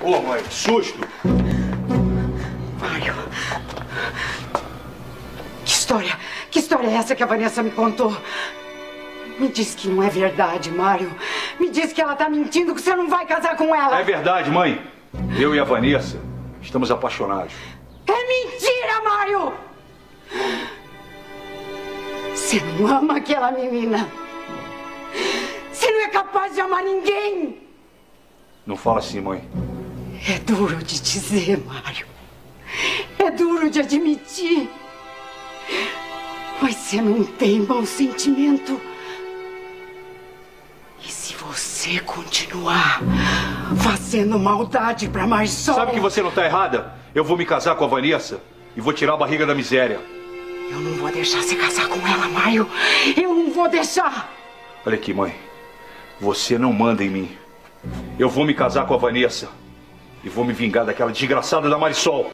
Ô, mãe, que susto! Mário. Que história? Que história é essa que a Vanessa me contou? Me diz que não é verdade, Mário. Me diz que ela tá mentindo, que você não vai casar com ela. É verdade, mãe. Eu e a Vanessa estamos apaixonados. É mentira, Mário! Você não ama aquela menina. Você não é capaz de amar ninguém. Não fala assim, mãe. É duro de dizer, Mário. É duro de admitir. Mas você não tem bom sentimento. E se você continuar fazendo maldade pra Marsol... Sabe que você não tá errada? Eu vou me casar com a Vanessa e vou tirar a barriga da miséria. Eu não vou deixar você casar com ela, Mário. Eu não vou deixar. Olha aqui, mãe. Você não manda em mim. Eu vou me casar com a Vanessa e vou me vingar daquela desgraçada da Marisol.